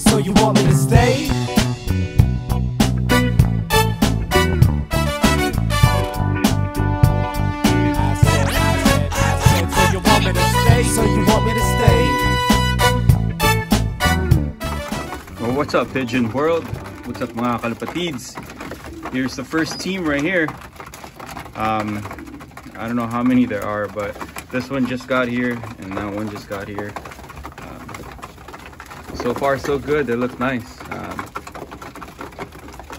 So you want me to stay? So you want me to stay? Well, what's up, Pigeon World? What's up, mga kalapatids? Here's the first team right here. Um, I don't know how many there are, but this one just got here, and that one just got here. So far, so good. They look nice. Um,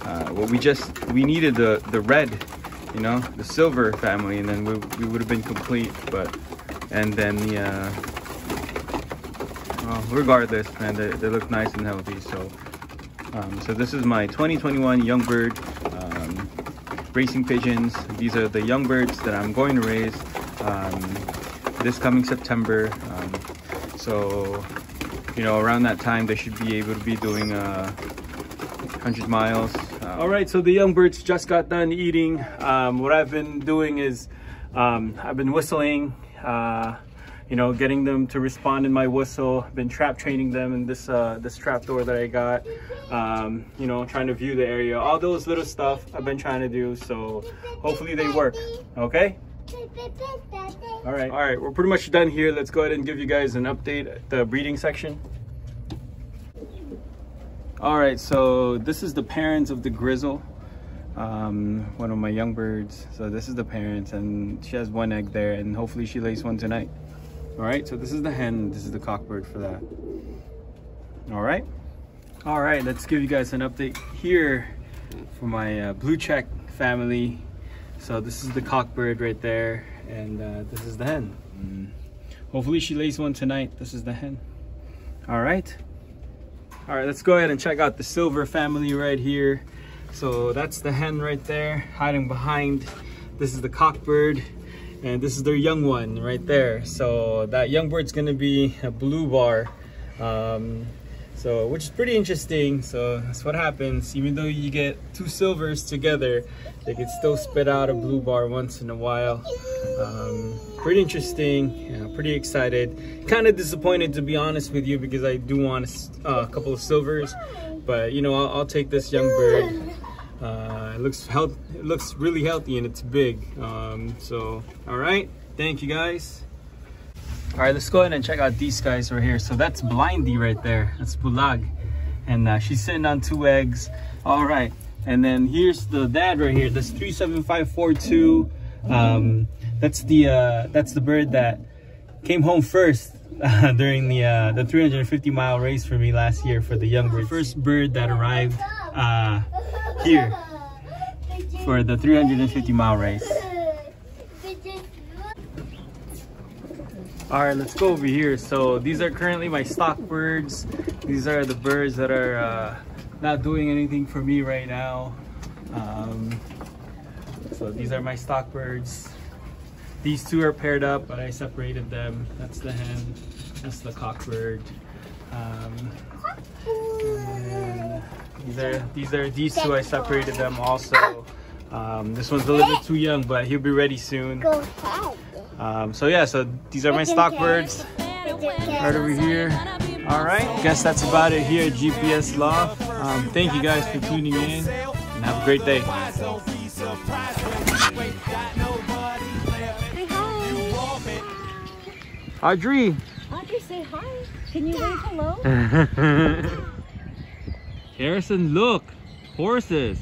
uh, well, we just we needed the the red, you know, the silver family, and then we we would have been complete. But and then the. Uh, well, regardless, man, they, they look nice and healthy. So, um, so this is my 2021 young bird um, racing pigeons. These are the young birds that I'm going to raise um, this coming September. Um, so, you know, around that time they should be able to be doing uh, 100 miles. Uh, All right, so the young birds just got done eating. Um, what I've been doing is um, I've been whistling. Uh, you know, getting them to respond in my whistle. Been trap training them in this uh, this trap door that I got. Um, you know, trying to view the area. All those little stuff I've been trying to do. So hopefully they work. Okay. All right. All right. We're pretty much done here. Let's go ahead and give you guys an update at the breeding section. All right. So this is the parents of the grizzle. Um, one of my young birds. So this is the parents, and she has one egg there, and hopefully she lays one tonight. All right, so this is the hen, this is the cockbird for that. All right. All right, let's give you guys an update here for my uh, blue check family. So this is the cockbird right there, and uh, this is the hen. Mm. Hopefully she lays one tonight. This is the hen. All right. All right, let's go ahead and check out the silver family right here. So that's the hen right there, hiding behind. This is the cockbird and this is their young one right there so that young bird's gonna be a blue bar um, so which is pretty interesting. So that's what happens. Even though you get two silvers together they can still spit out a blue bar once in a while. Um, pretty interesting. Yeah, pretty excited. Kind of disappointed to be honest with you because I do want a, uh, couple of silvers. But you know I'll, I'll take this young bird. Uh, it looks health it looks really healthy and it's big. Um, so all right. Thank you guys all right let's go ahead and check out these guys right here. So that's blindy right there. That's bulag. And uh, she's sitting on two eggs. All right. And then here's the dad right here. That's 37542 um, that's the uh, that's the bird that came home first uh, during the uh, the 350 mile race for me last year for the young bird first bird that arrived uh, here for the 350 mile race. All right, let's go over here. So these are currently my stock birds. These are the birds that are uh, not doing anything for me right now. Um, so these are my stock birds. These two are paired up, but I separated them. That's the hen, that's the cockbird. Um, these are these are these two. I separated them also. Um, this one's a little bit too young, but he'll be ready soon. Um, so yeah, so these are my stock birds right over here. All right, guess that's about it here at GPS Loft. Um, thank you guys for tuning in, and have a great day. Audrey. Audrey, say hi. Can you wave hello? Harrison, look, horses.